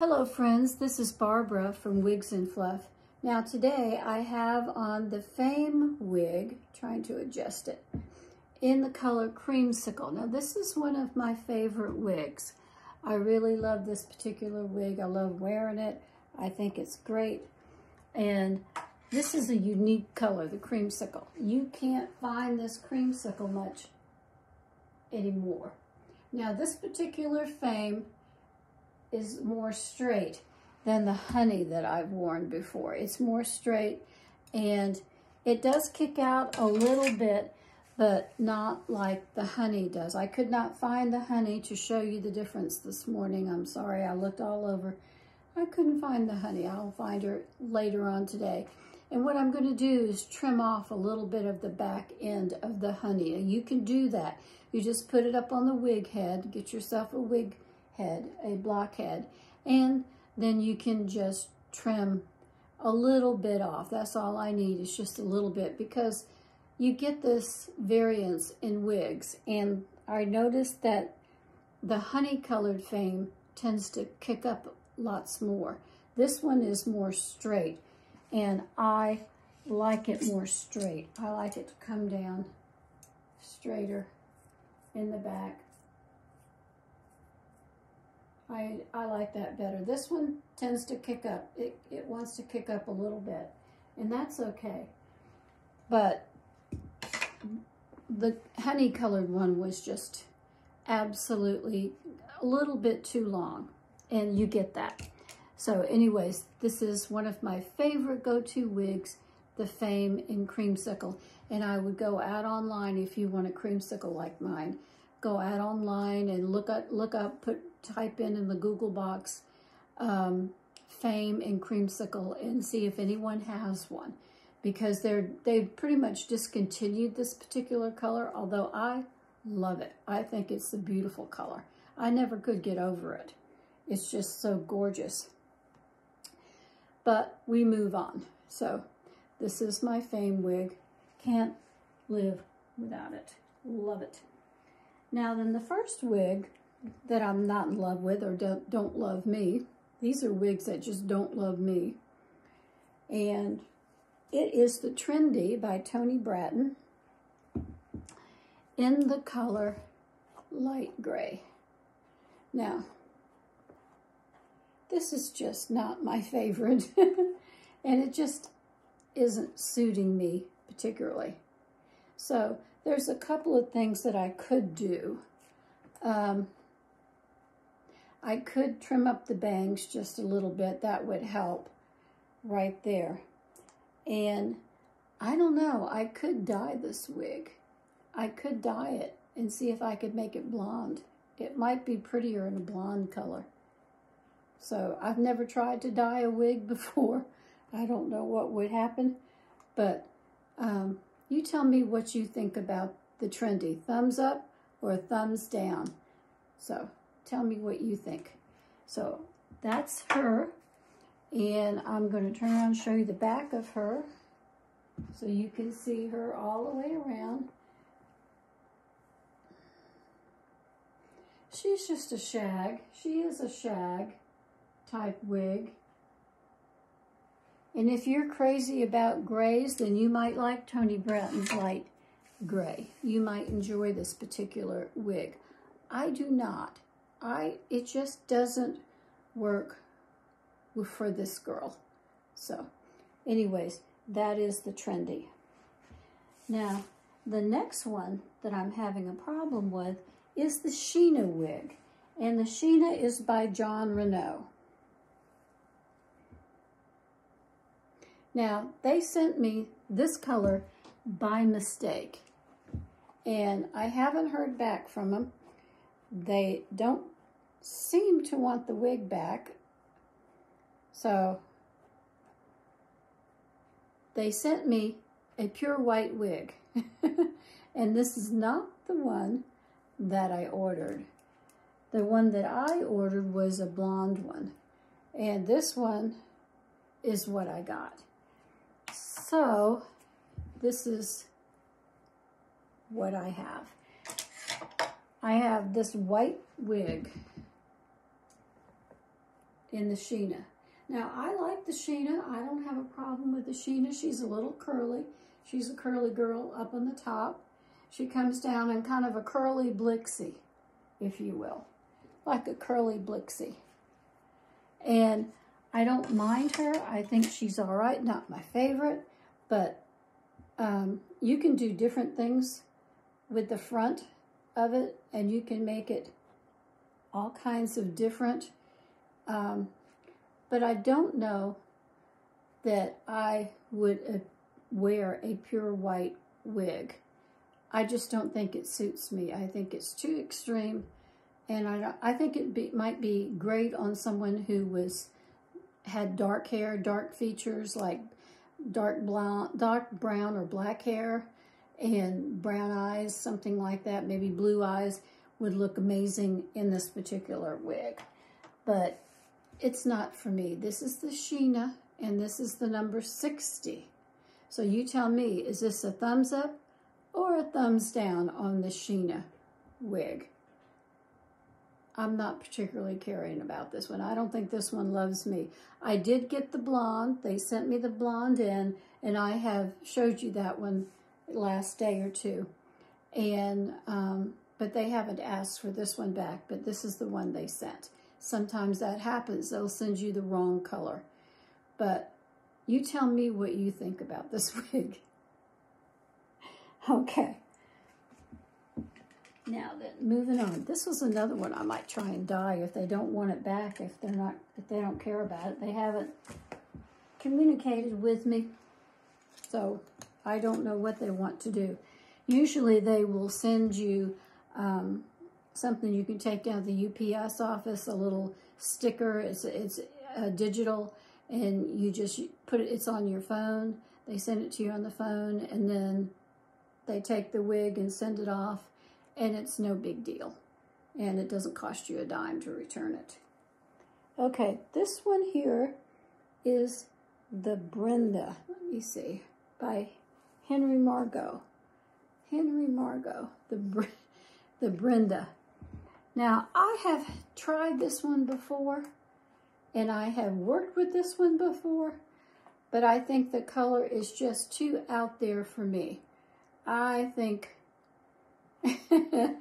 Hello friends, this is Barbara from Wigs and Fluff. Now today I have on the Fame wig, trying to adjust it, in the color Creamsicle. Now this is one of my favorite wigs. I really love this particular wig. I love wearing it. I think it's great. And this is a unique color, the Creamsicle. You can't find this Creamsicle much anymore. Now this particular Fame is more straight than the honey that I've worn before. It's more straight and it does kick out a little bit, but not like the honey does. I could not find the honey to show you the difference this morning. I'm sorry, I looked all over. I couldn't find the honey. I'll find her later on today. And what I'm gonna do is trim off a little bit of the back end of the honey. And you can do that. You just put it up on the wig head, get yourself a wig head, a blockhead, and then you can just trim a little bit off. That's all I need is just a little bit because you get this variance in wigs. And I noticed that the honey colored fame tends to kick up lots more. This one is more straight and I like it more straight. I like it to come down straighter in the back. I, I like that better. This one tends to kick up. It, it wants to kick up a little bit, and that's okay. But the honey colored one was just absolutely a little bit too long, and you get that. So anyways, this is one of my favorite go-to wigs, the Fame in Creamsicle. And I would go out online if you want a creamsicle like mine. Go out online and look up, look up, put type in in the Google box um, Fame and Creamsicle and see if anyone has one because they're they've pretty much discontinued this particular color, although I love it. I think it's a beautiful color. I never could get over it. It's just so gorgeous. But we move on. So this is my Fame wig. Can't live without it. Love it. Now then the first wig that I'm not in love with or don't, don't love me. These are wigs that just don't love me. And it is the Trendy by Toni Brattin in the color light gray. Now, this is just not my favorite. and it just isn't suiting me particularly. So there's a couple of things that I could do. Um, I could trim up the bangs just a little bit. That would help right there. And I don't know, I could dye this wig. I could dye it and see if I could make it blonde. It might be prettier in a blonde color. So I've never tried to dye a wig before. I don't know what would happen, but um, you tell me what you think about the trendy. Thumbs up or thumbs down. So tell me what you think. So that's her. And I'm going to turn around and show you the back of her. So you can see her all the way around. She's just a shag. She is a shag type wig. And if you're crazy about grays, then you might like Toni Brattin's light gray. You might enjoy this particular wig. I do not. I it just doesn't work for this girl. So anyways, that is the trendy. Now, the next one that I'm having a problem with is the Sheena wig. And the Sheena is by Jon Renau. Now, they sent me this color by mistake. And I haven't heard back from them. They don't seem to want the wig back. So they sent me a pure white wig. and this is not the one that I ordered. The one that I ordered was a blonde one. And this one is what I got. So this is what I have. I have this white wig in the Sheena. Now, I like the Sheena. I don't have a problem with the Sheena. She's a little curly. She's a curly girl up on the top. She comes down in kind of a curly bixie, if you will, like a curly bixie. And I don't mind her. I think she's all right. Not my favorite, but um, you can do different things with the front of it, and you can make it all kinds of different. Um, but I don't know that I would uh, wear a pure white wig. I just don't think it suits me. I think it's too extreme, and I I think it be, might be great on someone who was had dark hair, dark features like dark blonde, dark brown or black hair, and brown eyes, something like that. Maybe blue eyes would look amazing in this particular wig, but it's not for me. This is the Sheena, and this is the number 60. So you tell me, is this a thumbs up or a thumbs down on the Sheena wig? I'm not particularly caring about this one. I don't think this one loves me. I did get the blonde. They sent me the blonde in, and I have showed you that one last day or two. And, um, but they haven't asked for this one back, but this is the one they sent. Sometimes that happens. They'll send you the wrong color. But you tell me what you think about this wig. okay. Now then, moving on. This was another one I might try and dye if they don't want it back, if they're not, if they don't care about it. They haven't communicated with me, so I don't know what they want to do. Usually they will send you um, something you can take down to the UPS office, a little sticker. It's, it's uh, digital, and you just put it, it's on your phone. They send it to you on the phone, and then they take the wig and send it off, and it's no big deal. And it doesn't cost you a dime to return it. Okay, this one here is the Brenda, let me see, by Henry Margu. Henry Margu, the, the Brenda. Now, I have tried this one before, and I have worked with this one before, but I think the color is just too out there for me. I think that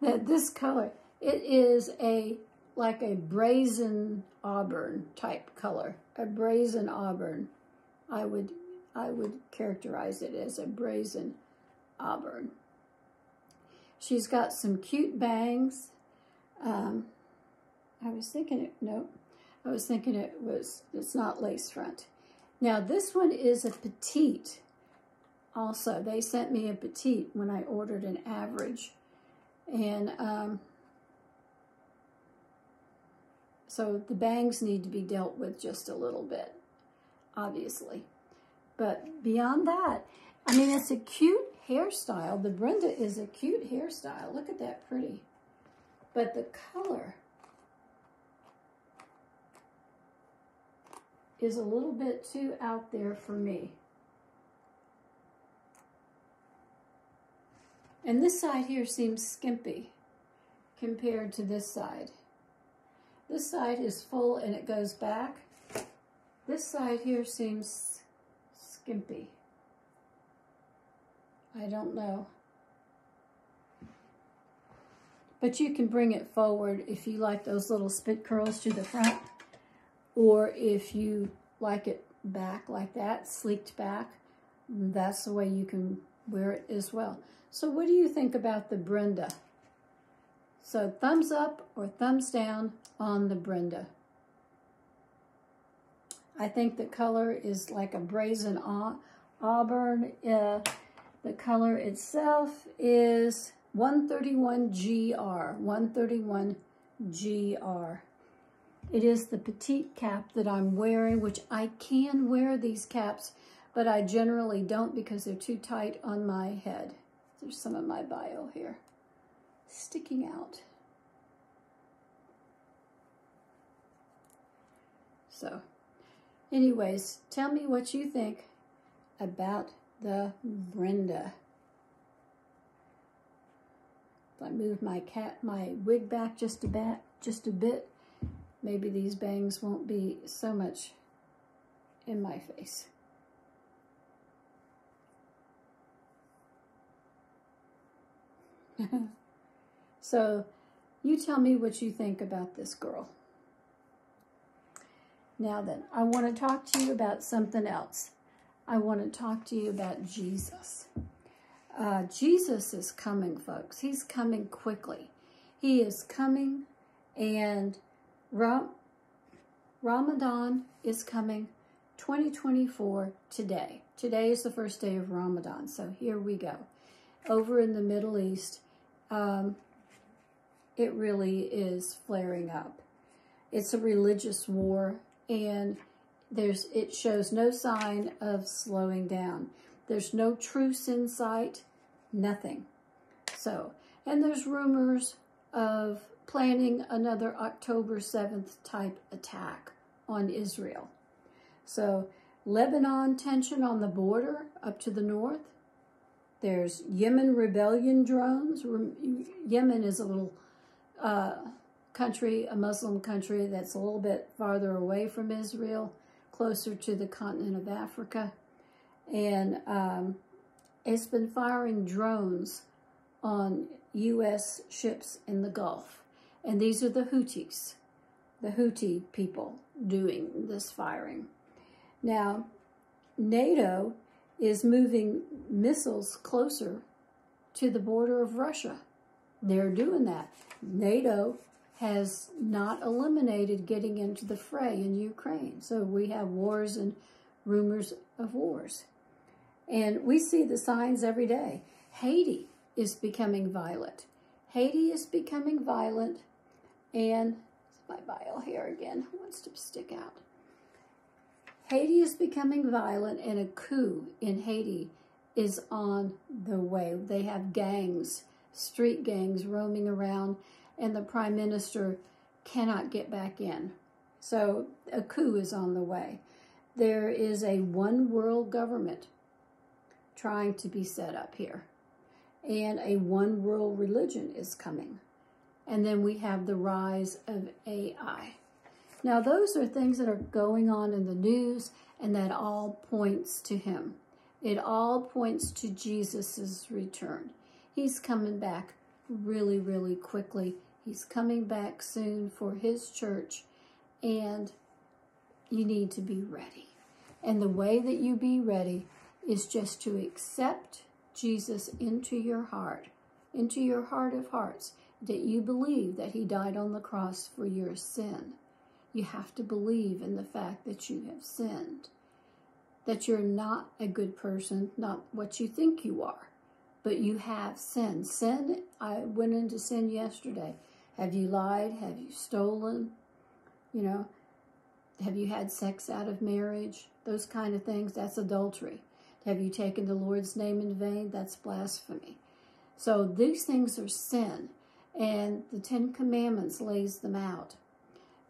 this color, it is a like a brazen auburn type color, a brazen auburn. I would I would characterize it as a brazen auburn. She's got some cute bangs. Um, I was thinking it, no, I was thinking it was, it's not lace front. Now this one is a petite also. They sent me a petite when I ordered an average. And um, so the bangs need to be dealt with just a little bit, obviously. But beyond that, I mean, it's a cute hairstyle. The Brenda is a cute hairstyle. Look at that pretty. But the color is a little bit too out there for me. And this side here seems skimpy compared to this side. This side is full and it goes back. This side here seems skimpy. I don't know. But you can bring it forward if you like those little spit curls to the front or if you like it back like that, sleeked back, that's the way you can wear it as well. So what do you think about the Brenda? So thumbs up or thumbs down on the Brenda. I think the color is like a brazen auburn. Uh, the color itself is 131GR, 131GR. It is the petite cap that I'm wearing, which I can wear these caps, but I generally don't because they're too tight on my head. There's some of my bio here sticking out. So, anyways, tell me what you think about the Brenda. If I move my cat, my wig back just a bit, just a bit, maybe these bangs won't be so much in my face. so you tell me what you think about this girl. Now then, I want to talk to you about something else. I want to talk to you about Jesus. Uh, Jesus is coming, folks. He's coming quickly. He is coming, and Ram Ramadan is coming 2024 today. Today is the first day of Ramadan, so here we go. Over in the Middle East, um, it really is flaring up. It's a religious war and there's it shows no sign of slowing down. There's no truce in sight, nothing. So, and there's rumors of planning another October 7th type attack on Israel. So, Lebanon tension on the border up to the north. There's Yemen rebellion drones. Yemen is a little uh, country, a Muslim country that's a little bit farther away from Israel, closer to the continent of Africa. And um, it's been firing drones on U.S. ships in the Gulf. And these are the Houthis, the Houthi people doing this firing. Now, NATO is moving missiles closer to the border of Russia. They're doing that. NATO has not eliminated getting into the fray in Ukraine. So we have wars and rumors of wars. And we see the signs every day. Haiti is becoming violent. Haiti is becoming violent. And my bio here again wants to stick out. Haiti is becoming violent and a coup in Haiti is on the way. They have gangs, street gangs roaming around and the prime minister cannot get back in. So a coup is on the way. There is a one world government trying to be set up here. And a one world religion is coming. And then we have the rise of AI. Now, those are things that are going on in the news, and that all points to him. It all points to Jesus' return. He's coming back really, really quickly He's coming back soon for his church, and you need to be ready. And the way that you be ready is just to accept Jesus into your heart, into your heart of hearts, that you believe that he died on the cross for your sin. You have to believe in the fact that you have sinned, that you're not a good person, not what you think you are, but you have sinned. Sin, I went into sin yesterday. Have you lied? Have you stolen? You know, have you had sex out of marriage? Those kind of things, that's adultery. Have you taken the Lord's name in vain? That's blasphemy. So these things are sin, and the Ten Commandments lays them out.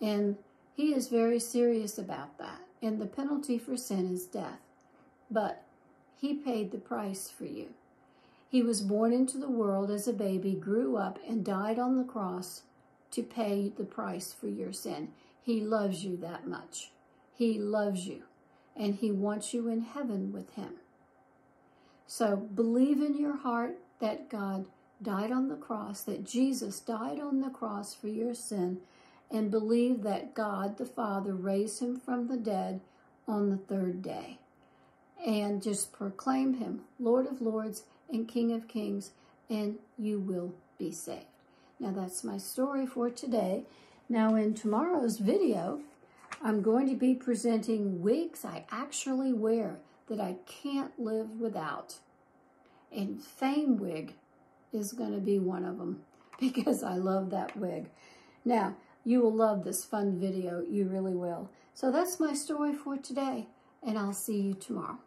And he is very serious about that. And the penalty for sin is death. But he paid the price for you. He was born into the world as a baby, grew up, and died on the cross to pay the price for your sin. He loves you that much. He loves you, and he wants you in heaven with him. So believe in your heart that God died on the cross, that Jesus died on the cross for your sin, and believe that God the Father raised him from the dead on the third day. And just proclaim him Lord of Lords and King of Kings, and you will be saved. Now that's my story for today. Now in tomorrow's video, I'm going to be presenting wigs I actually wear that I can't live without. And Fame wig is going to be one of them because I love that wig. Now, you will love this fun video. You really will. So that's my story for today, and I'll see you tomorrow.